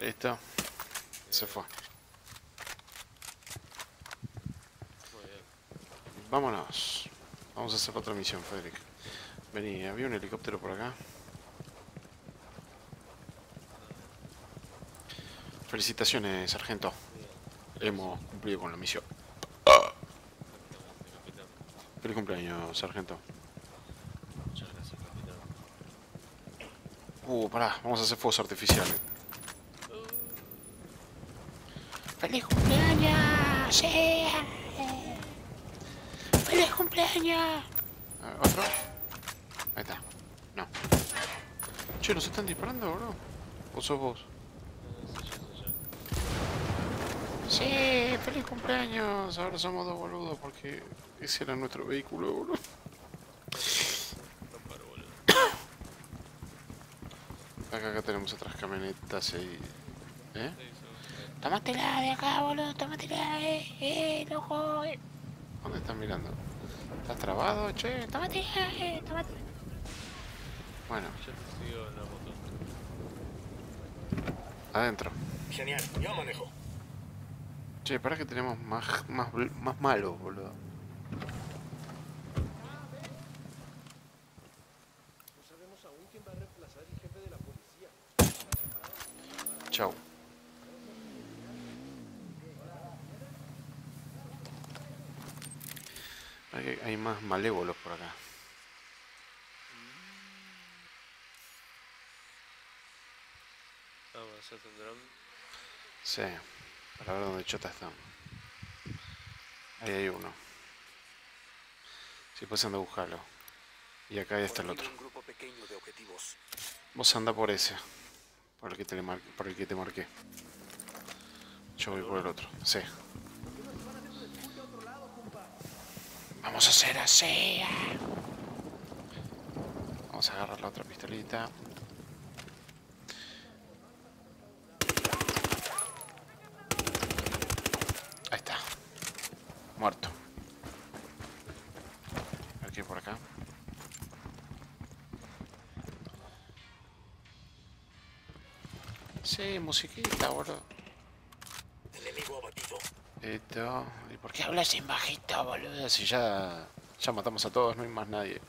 Listo. Se fue. Vámonos. Vamos a hacer otra misión, Federic. Vení, había un helicóptero por acá. Felicitaciones, sargento. Hemos cumplido con la misión. Feliz cumpleaños, sargento. Muchas gracias, capitán. Uh, pará, vamos a hacer fuegos artificiales. ¡Feliz cumpleaños! ¡Sí! ¡Feliz cumpleaños! ¿Otro? Ahí está. No. Che, ¿nos están disparando, bro? ¿O sos vos? Sí, feliz cumpleaños. Ahora somos dos boludos porque ese era nuestro vehículo, boludo. Acá, acá tenemos otras camionetas y... ¿Eh? Tómatela de acá, boludo, tómatela, eh, eh, loco, eh. ¿Dónde están mirando? ¿Estás trabado, che? Tómatela, eh, tómatela. Bueno, Yo te sigo en la moto. adentro. Genial, yo manejo. Che, para que tenemos más, más, más malos, boludo. Chau. Hay, hay más malévolos por acá. Ya tendrán. Sí, para ver dónde chota están. Ahí hay uno. Si puedes anda a buscarlo. Y acá ahí está el otro. Vos anda por ese. Por el que te, mar- por el que te marqué. Yo voy por el otro. Sí. Vamos a hacer así. Vamos a agarrar la otra pistolita. Ahí está. Muerto. Aquí por acá. Musiquita, boludo. Enemigo abatido. Esto. ¿Y por qué hablas en bajito, boludo? Si ya. Ya matamos a todos, no hay más nadie.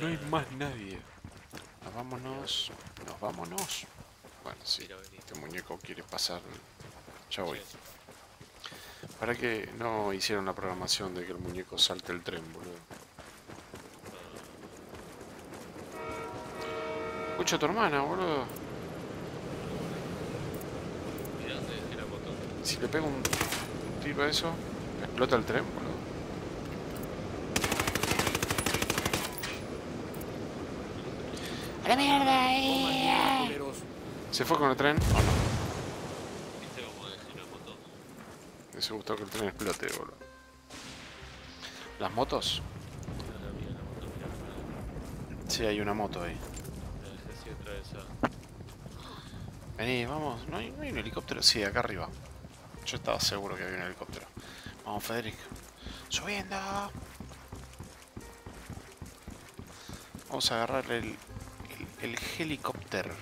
No hay más nadie. Nos vámonos. Nos vámonos. Bueno, sí. Este muñeco quiere pasar. Ya voy. ¿Para qué no hicieron la programación de que el muñeco salte el tren, boludo? Escucho a tu hermana, boludo. Le pego un tiro a eso. Explota el tren, boludo. Eh. ¿Se fue con el tren o no? Se gustó que el tren explote, boludo. ¿Las motos? Sí, hay una moto ahí. Vení, vamos. ¿No hay, ¿No hay, un helicóptero? Sí, acá arriba. Yo estaba seguro que había un helicóptero. Vamos, Federico. Subiendo. Vamos a agarrar el, el, el helicóptero.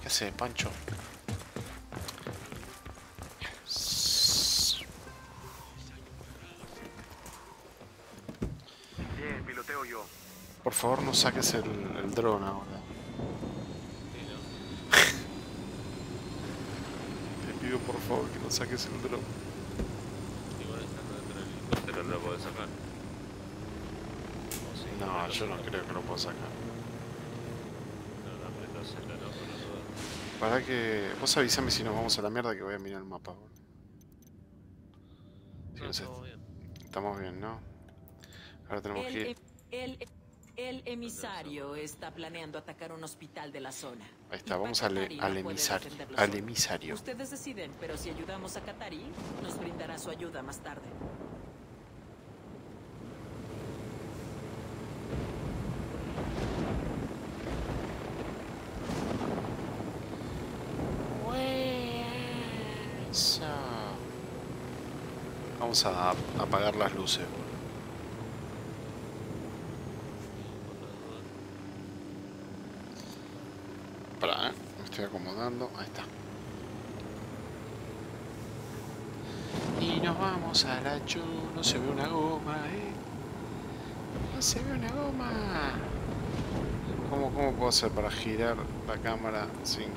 ¿Qué hace, Pancho? Bien, piloteo yo. Por favor, no saques el, el dron ahora. Sí, ¿no? Por favor que no saques el del helicóptero no lo podés sacar. No, yo no creo que lo pueda sacar. Para que. Vos avísame si nos vamos a la mierda que voy a mirar el mapa. boludo. Sí, No, no sé, estamos bien. Estamos bien, ¿no? Ahora tenemos El, que ir. el- el emisario está planeando atacar un hospital de la zona. Ahí está, vamos al, al emisario. Al. Ustedes deciden, pero si ayudamos a Katari, nos brindará su ayuda más tarde. Eso. Vamos a a apagar las luces. boludo. Pará, ¿eh? Me Ahí está. Y nos vamos a la chu. No se ve una goma, eh. No se ve una goma. ¿Cómo, cómo puedo hacer para girar la cámara sin,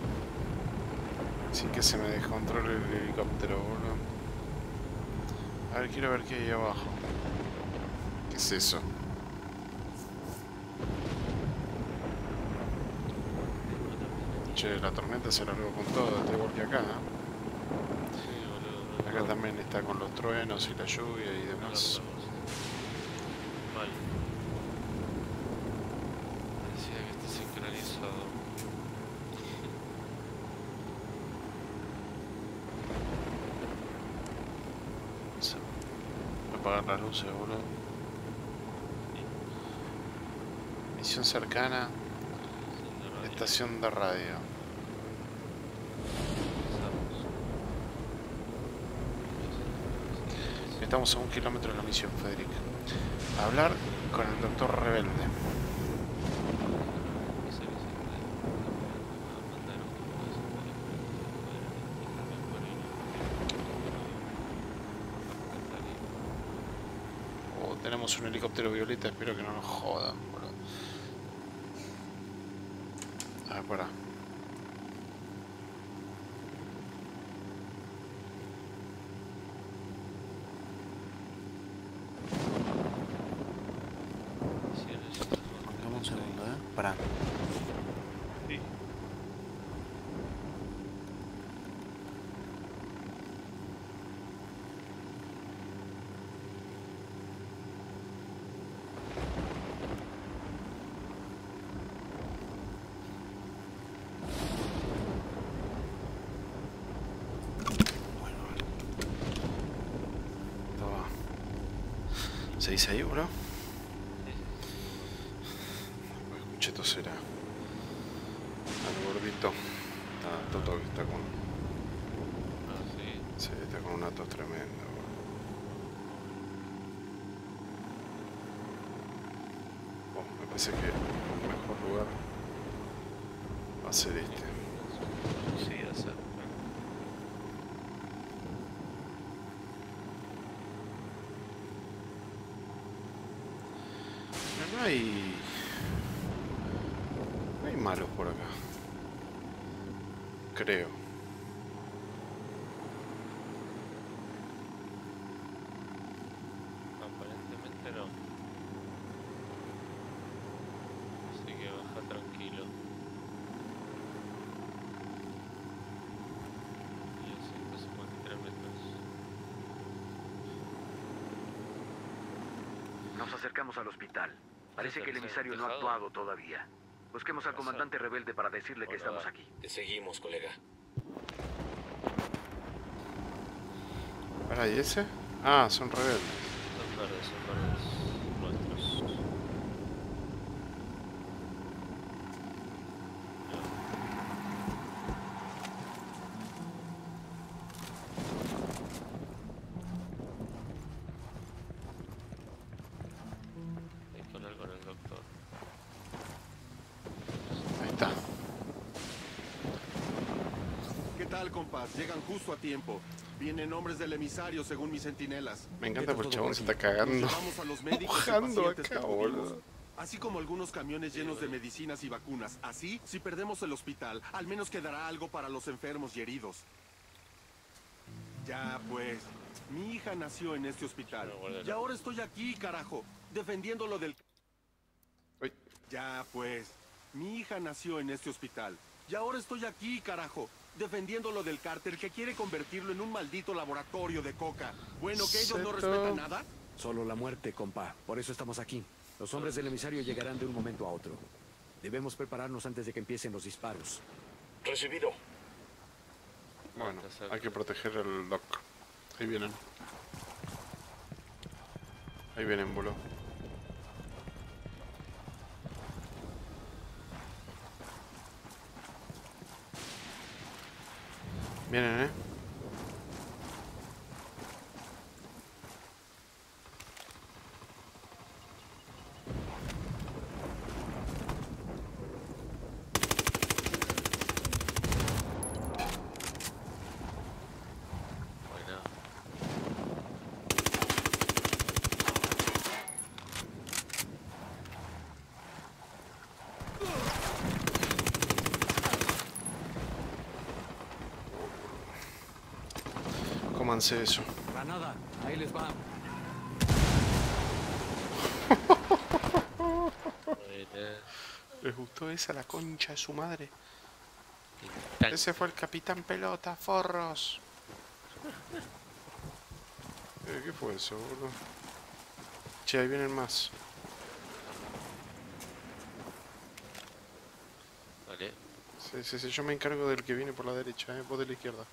sin que se me descontrole el helicóptero, boludo? A ver, quiero ver qué hay abajo. ¿Qué es eso? Che, la tormenta se largó con todo, está igual que acá, ¿no? Sí, boludo. no, Acá también está con los truenos y la lluvia y demás. Mal. Decía que está sincronizado. Vamos a apagar las luces, boludo. Misión cercana. Estación de radio. Estamos a un kilómetro de la misión, Federico. Hablar con el doctor rebelde. Dice que se puede mandar un poco de ese teléfono, puede O tenemos un helicóptero violeta, espero que no nos jodan, boludo. A ver, para. Dame un segundo, eh. Para. Sí. Toma. ¿Se dice ahí, bro? Escuché toser a- al gordito. Ah, Toto que está con. Ah, sí. Sí, está con una tos tremenda, bro. Oh, me parece que el mejor lugar va a ser este. Sí, hacer. No, no hay. No hay malos por acá. Creo. Aparentemente no. Así que baja tranquilo. Y a 153 metros. No Nos acercamos al hospital. Parece que el emisario no ha actuado todavía. Busquemos al comandante rebelde para decirle que estamos aquí. Te seguimos, colega. ¿y ese? Ah, son rebeldes. Son verdes, son verdes. Llegan justo a tiempo. Vienen hombres del emisario, según mis centinelas. Me encanta porque el chabón por se está cagando. Llevamos a los médicos acá, boludo. Así como algunos camiones llenos de medicinas y vacunas. Así, si perdemos el hospital, al menos quedará algo para los enfermos y heridos. Ya, pues. Mi hija nació en este hospital. Y ahora estoy aquí, carajo, defendiéndolo del... Ya, pues. Mi hija nació en este hospital. Y ahora estoy aquí, carajo, defendiéndolo del cárter que quiere convertirlo en un maldito laboratorio de coca. Bueno, que ellos no respetan nada. Solo la muerte, compa. Por eso estamos aquí. Los hombres del emisario llegarán de un momento a otro. Debemos prepararnos antes de que empiecen los disparos. Recibido. Bueno, hay que proteger el dock. Ahí vienen. Ahí vienen, boludo. Vienen, eh. Buena. Eso. Granada, ahí les va. ¿Les gustó esa la concha de su madre? Ese fue el capitán pelota, forros. Eh, ¿Qué fue eso, boludo? Che, ahí vienen más. Vale. Sí, sí, sí, yo me encargo del que viene por la derecha, eh, vos de la izquierda.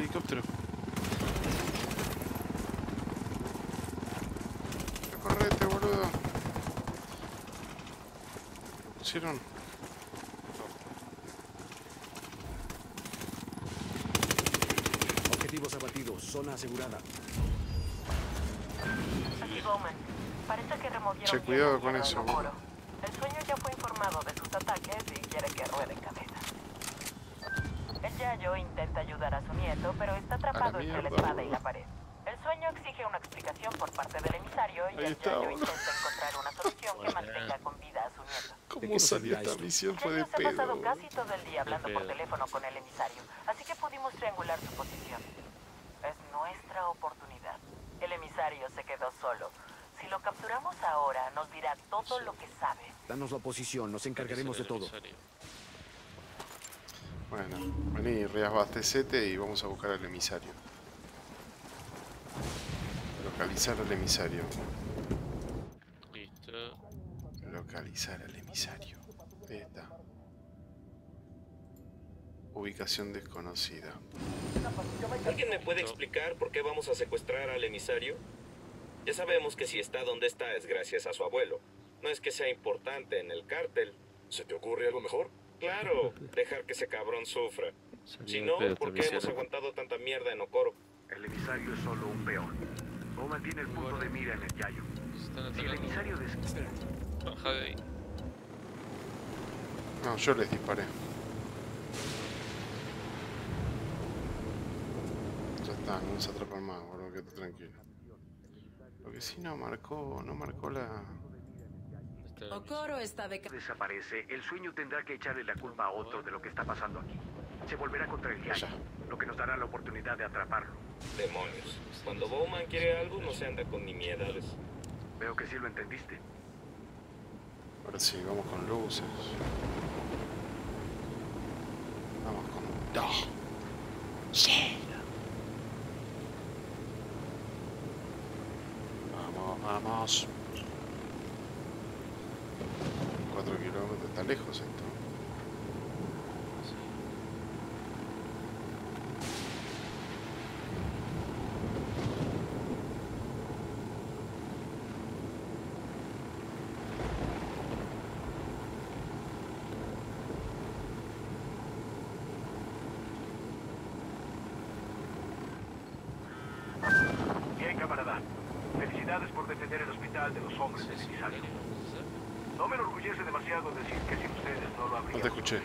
Helicóptero. Correte, boludo. Lo pusieron. Objetivos abatidos, zona asegurada. Aquí Bowman. Parece que removieron Che, cuidado con eso, del Okoro. El sueño ya fue informado de sus ataques y quiere que rueden cabezas. El Yayo intenta ayudar nieto, pero está atrapado entre la espada y la pared. El sueño exige una explicación por parte del emisario y Ahí el está, intenta encontrar una solución que mantenga con vida a su nieto. ¿Cómo salió esta misión? Fue de se ha pedo. pasado casi todo el día hablando por pedo. teléfono con el emisario, así que pudimos triangular su posición. Es nuestra oportunidad. El emisario se quedó solo. Si lo capturamos ahora, nos dirá todo lo que sabe. Danos la posición, nos encargaremos de todo. Bueno, vení, reabastecete y vamos a buscar al emisario. Localizar al emisario. Listo. Localizar al emisario. Ahí está. Ubicación desconocida. ¿Alguien me puede explicar por qué vamos a secuestrar al emisario? Ya sabemos que si está donde está es gracias a su abuelo. No es que sea importante en el cártel. ¿Se te ocurre algo mejor? Claro, dejar que ese cabrón sufra. Si de no, ¿por qué hemos aguantado tanta mierda en Okoro? El emisario es solo un peón. Bowman tiene el punto de mira en el Yayo. Si el emisario des... Baja de ahí. No, yo les disparé. Ya está, no se atrapan más, boludo, quédate tranquilo. Lo que sí no marcó, no marcó la... Okoro está de... Desaparece, el sueño tendrá que echarle la culpa a otro de lo que está pasando aquí. Se volverá contra el Yayo, lo que nos dará la oportunidad de atraparlo. Demonios. Cuando Bowman quiere algo, no se anda con nimiedades. Veo que sí lo entendiste. Ahora sí, vamos con luces. Vamos con... ¡No! ¡Sí! Vamos, vamos. 4 kilómetros, está lejos esto. Bien, camarada. Felicidades por defender el hospital de los hombres de Emisario. No me enorgullece demasiado decir que sin ustedes no lo habría. No te escuché.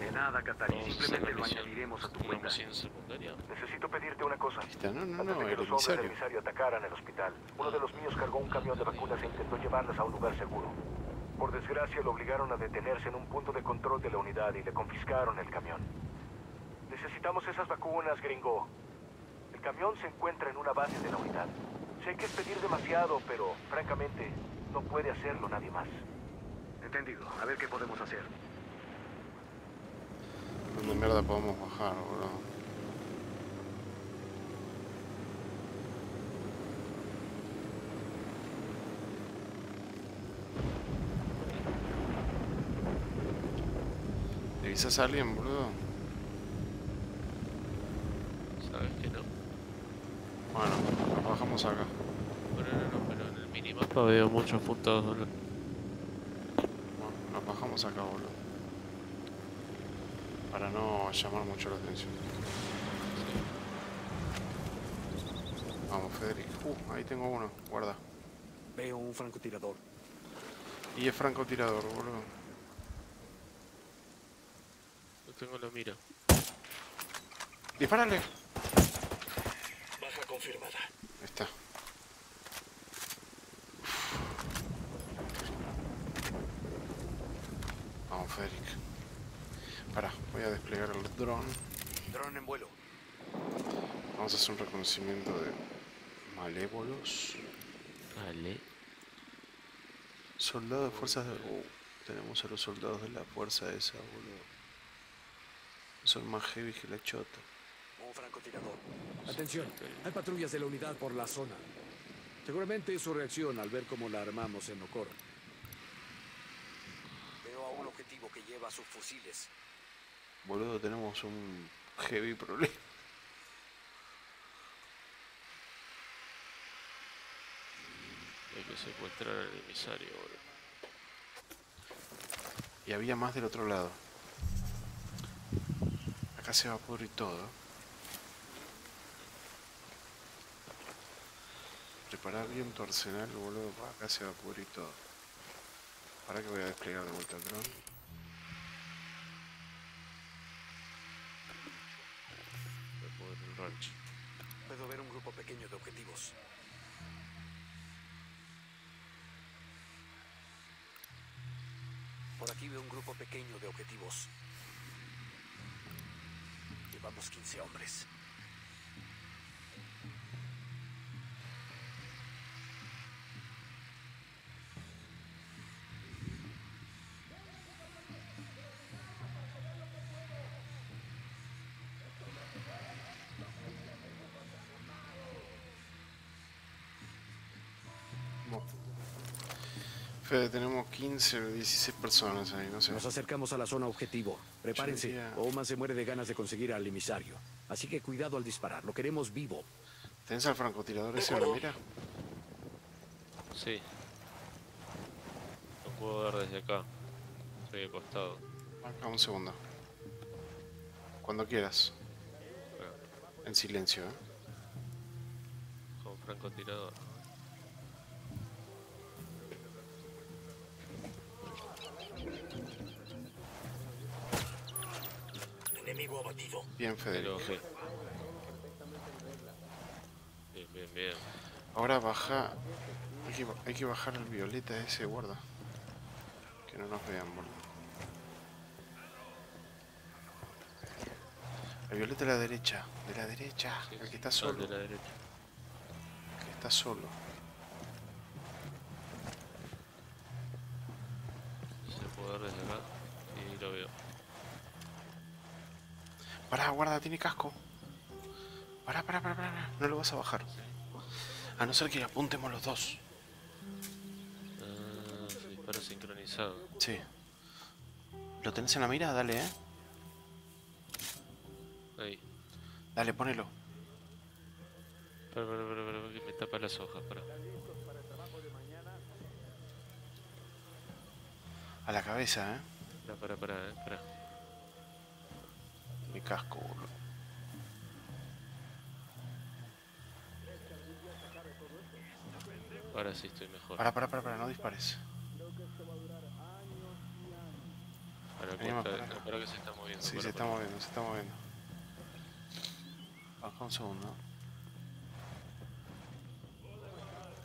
De nada, Katari. Simplemente lo añadiremos a tu cuenta. Necesito pedirte una cosa. No, no, Antes no, de que el los hombres del emisario atacaran el hospital, uno de los míos cargó un camión de vacunas e intentó llevarlas a un lugar seguro. Por desgracia, lo obligaron a detenerse en un punto de control de la unidad y le confiscaron el camión. Necesitamos esas vacunas, gringo. El camión se encuentra en una base de la unidad. Sé que es pedir demasiado, pero francamente, no puede hacerlo nadie más. Entendido. A ver qué podemos hacer. ¿Dónde mierda podemos bajar, boludo? ¿Le avisas a alguien, boludo? Sabes que no. Bueno, nos bajamos acá. Bueno, no, no, pero en el minimapa veo muchos puntos. Bueno, nos bajamos acá, boludo. Para no llamar mucho la atención. Vamos, Federico. Uh, ahí tengo uno, guarda. Veo un francotirador. Y es francotirador, boludo. Yo tengo la mira. ¡Dispárale! Baja confirmada. Ahí está. Vamos, Federic. Para, voy a desplegar el dron. Dron en vuelo. Vamos a hacer un reconocimiento de malévolos. Vale. Soldados de fuerzas de... Uh, tenemos a los soldados de la fuerza esa, boludo. Son más heavy que la chota. Francotirador. Atención, hay patrullas de la unidad por la zona. Seguramente es su reacción al ver cómo la armamos en Okoro. Veo a un objetivo que lleva sus fusiles. Boludo, tenemos un heavy problema. Hay que secuestrar al emisario, boludo. Y había más del otro lado. Acá se va a pudrir todo. Preparar bien tu arsenal, boludo, porque acá se va a pudrir todo. Para que voy a desplegar de vuelta el dron. Voy a poner el rancho. Puedo ver un grupo pequeño de objetivos. Por aquí veo un grupo pequeño de objetivos. Llevamos 15 hombres. Fede, tenemos 15 o 16 personas ahí, no sé. Nos acercamos a la zona objetivo. Prepárense. Oman se muere de ganas de conseguir al emisario. Así que cuidado al disparar. Lo queremos vivo. ¿Tenés al francotirador ese la mira? Sí. Lo puedo ver desde acá. Estoy acostado. Acá un segundo. Cuando quieras. En silencio, ¿eh? Con francotirador. Bien, Federico. Pero, Bien, bien, bien. Ahora baja. Hay que, hay que bajar el violeta ese, guarda. Que no nos vean, boludo. El violeta de la derecha, de la derecha, el que está solo. de la derecha. El que está solo. Se puede ver desde acá. Y lo veo. Pará, guarda, tiene casco. Pará, pará, pará, pará. No lo vas a bajar. A no ser que le apuntemos los dos. Ah, se dispara sincronizado. Sí. ¿Lo tenés en la mira? Dale, eh. Ahí. Dale, ponelo. Para, para, para, para, que me tapa las hojas, para. A la cabeza, eh. Para, para, para, eh, para. Casco, boludo. Ahora sí estoy mejor. Pará, pará, pará, pará, no dispares. Para, para, para para que se está moviendo. Sí, para, se está para. moviendo, se está moviendo. Baja un segundo.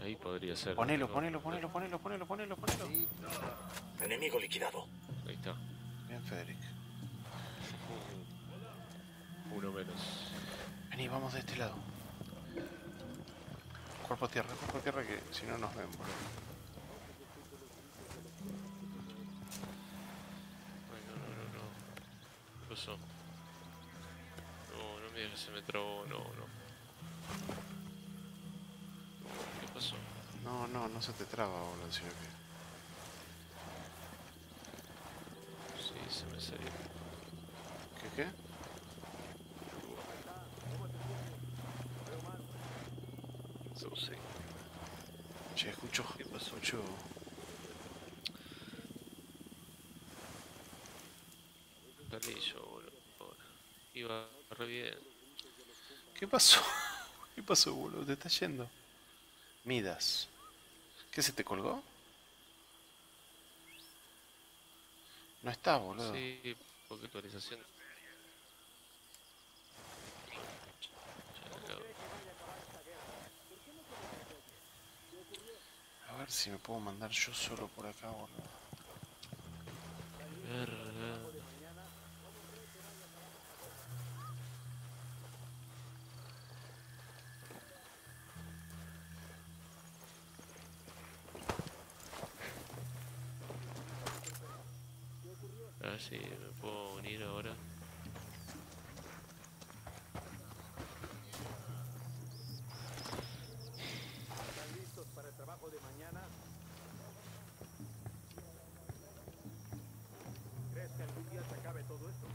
Ahí podría ser. Ponelo, ponelo, ponelo, ponelo, ponelo, ponelo, ponelo. Enemigo liquidado. Ahí está. Bien, Federic. Uno menos. Vení, vamos de este lado. Cuerpo a tierra, cuerpo a tierra que si no nos ven, boludo. Ay, no, no, no, no. ¿Qué pasó? No, no me digas que se me trabó, no, no. ¿Qué pasó? No, no, no se te traba, boludo, sino que... Sí, se me salió. ¿Qué qué? No sé. Che, escucho, ¿Qué pasó? escucho... Boludo. Iba re bien. ¿Qué pasó? ¿Qué pasó, boludo? Te está yendo. Midas. ¿Qué se te colgó? No está, boludo. Sí, porque actualización. A ver si me puedo mandar yo solo por acá, boludo. Verga. A ver si me puedo unir ahora. listos para el trabajo de mañana? ¿Crees que algún día se acabe todo esto?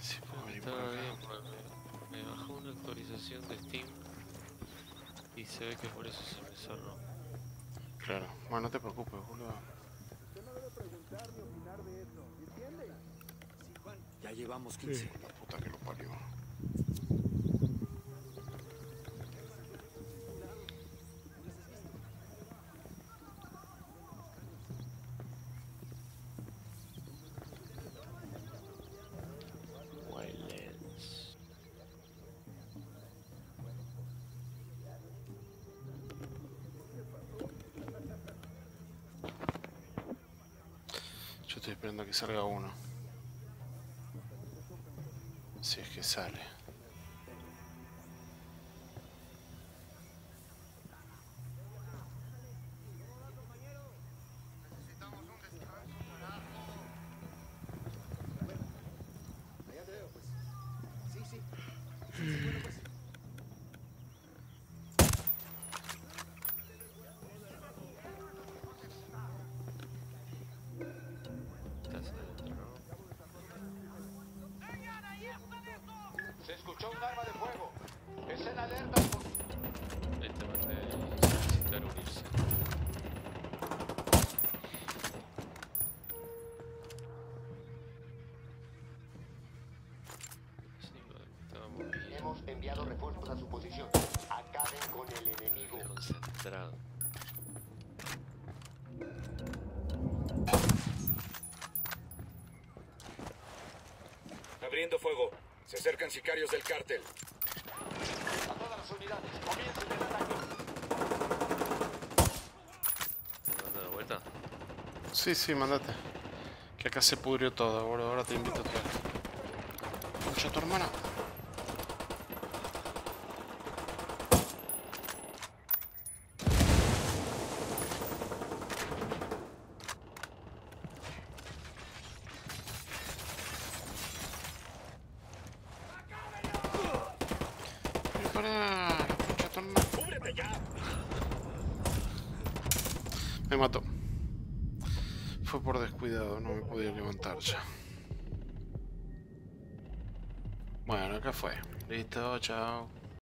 Sí, puedo venir por Estaba bien, porque me, me bajó una actualización de Steam y se ve que por eso se me cerró. Claro. Bueno, no te preocupes, boludo. Ya llevamos 15. La puta que lo parió. Wildlands. Yo estoy esperando a que salga uno. Si es que sale. abriendo fuego. Se acercan sicarios del cártel. A todas las unidades, comiencen el ataque. Dando la vuelta. Sí, sí, mandate. Que acá se pudrió todo, boludo. Ahora te invito a tu Mucha tu hermana. Listo, chao.